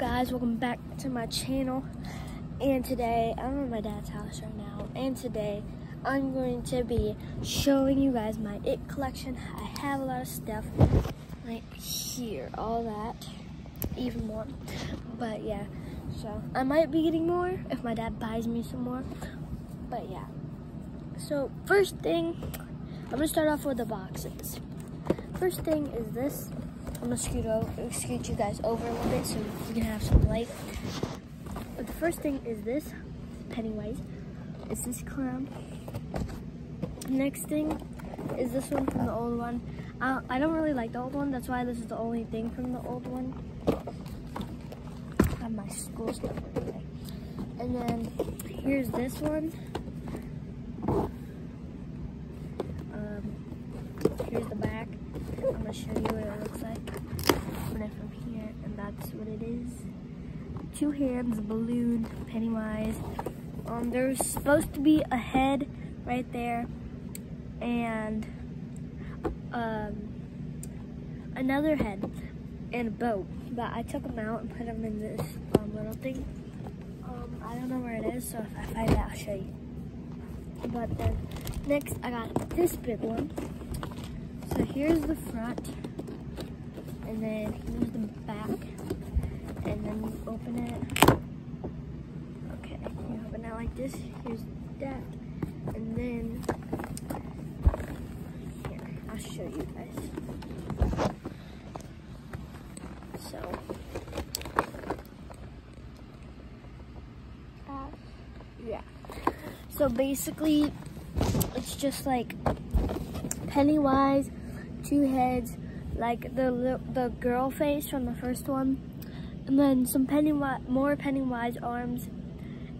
guys, welcome back to my channel. And today, I'm at my dad's house right now. And today, I'm going to be showing you guys my IT collection. I have a lot of stuff right here, all that, even more. But yeah, so I might be getting more if my dad buys me some more. But yeah. So first thing, I'm gonna start off with the boxes. First thing is this I'm gonna scoot over, scoot you guys over a little bit so you can have some light. But the first thing is this Pennywise. It's this clown. Next thing is this one from the old one. Uh, I don't really like the old one. That's why this is the only thing from the old one. I have my school stuff And then here's this one. Um, here's the back. I'm gonna show you what it looks like. And that's what it is. Two hands, balloon, Pennywise. Um, there's supposed to be a head right there, and um, another head and a boat. But I took them out and put them in this um, little thing. Um, I don't know where it is, so if I find it, I'll show you. But then next, I got this big one. So here's the front, and then here's the back, and then you open it. Okay, you open it like this. Here's that, and then here I'll show you guys. So. Yeah. So basically, it's just like Pennywise two heads, like the the girl face from the first one, and then some Pennywise, more Pennywise arms,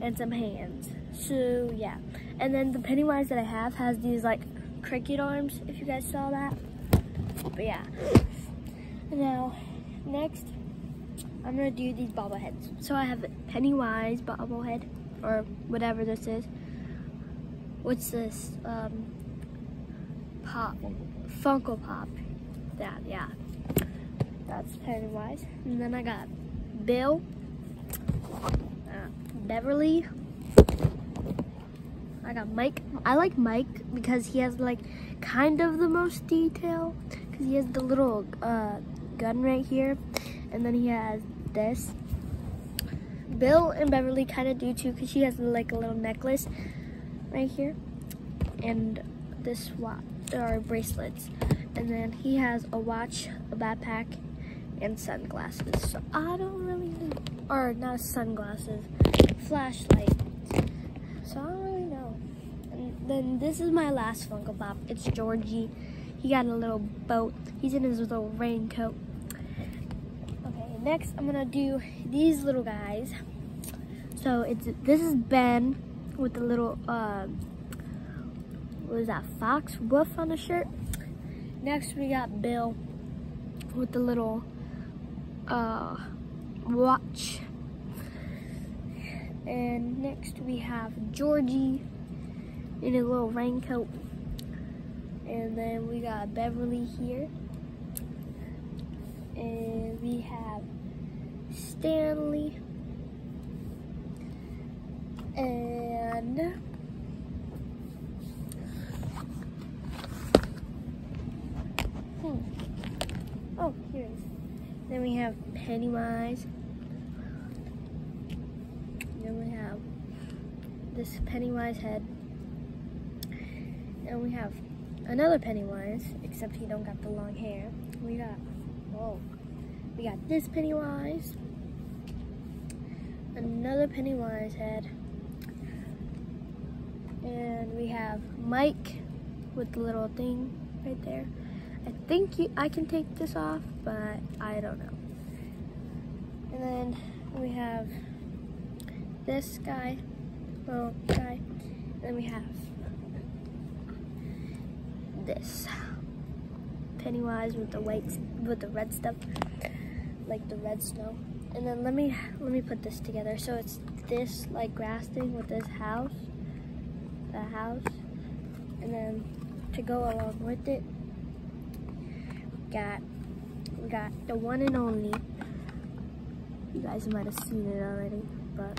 and some hands. So yeah, and then the Pennywise that I have has these like cricket arms. If you guys saw that, but yeah. Now, next, I'm gonna do these bobbleheads. So I have Pennywise bobblehead, or whatever this is. What's this? Um, pop. Funko Pop. That, yeah. That's Pennywise. And then I got Bill, uh, Beverly. I got Mike. I like Mike because he has like kind of the most detail because he has the little uh, gun right here. And then he has this. Bill and Beverly kind of do too because she has like a little necklace right here. And this watch or bracelets. And then he has a watch, a backpack, and sunglasses. So I don't really know. Or not sunglasses, flashlight. So I don't really know. And then this is my last Funko Pop. It's Georgie. He got a little boat. He's in his little raincoat. Okay, next I'm gonna do these little guys. So it's this is Ben with the little uh, what is that, fox wolf on the shirt. Next we got Bill with the little uh, watch. And next we have Georgie in a little raincoat. And then we got Beverly here. And we have Stanley. And Hmm. Oh, here it is. Then we have Pennywise. Then we have this Pennywise head. And we have another Pennywise, except he don't got the long hair. We got, whoa, we got this Pennywise. Another Pennywise head. And we have Mike with the little thing right there. I think you, I can take this off, but I don't know. And then we have this guy, little guy. And then we have this Pennywise with the white, with the red stuff, like the red snow. And then let me let me put this together. So it's this like grass thing with this house, the house, and then to go along with it, got we got the one and only You guys might have seen it already, but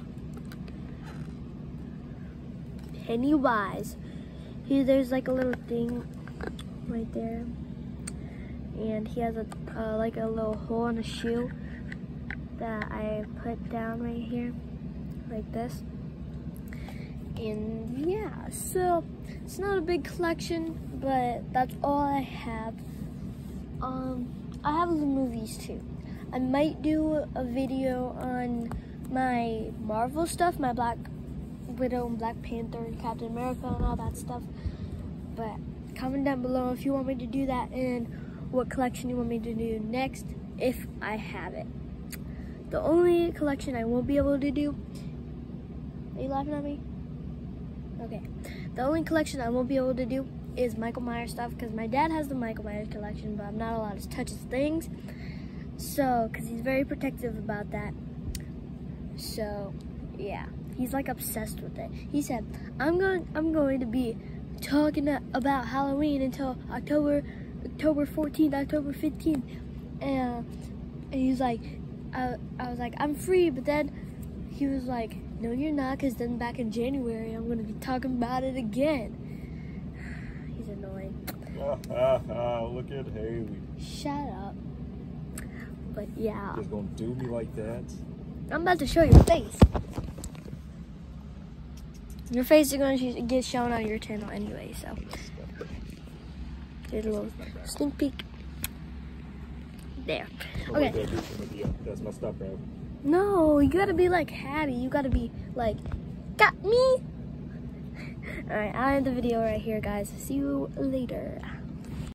Pennywise. Here, there's like a little thing right there, and he has a uh, like a little hole in the shoe that I put down right here, like this. And yeah, so it's not a big collection, but that's all I have. Um, I have movies too. I might do a video on my Marvel stuff, my Black Widow and Black Panther and Captain America and all that stuff. But comment down below if you want me to do that and what collection you want me to do next if I have it. The only collection I won't be able to do, are you laughing at me? Okay. The only collection I won't be able to do is Michael Myers stuff because my dad has the Michael Myers collection, but I'm not allowed to touch his things. So, because he's very protective about that. So, yeah, he's like obsessed with it. He said, "I'm going, I'm going to be talking about Halloween until October, October 14th, October 15th," and, and he's like, I, I was like, "I'm free," but then he was like, "No, you're not," because then back in January, I'm going to be talking about it again. Look at Hailey. Shut up. But yeah. Just gonna do me like that? I'm about to show your face. Your face is going to get shown on your channel anyway, so. There's a little sneak peek. There. Oh, okay. That's my stuff, bro. No, you gotta be like Hattie. You gotta be like, got me. Alright, I'll end the video right here, guys. See you later.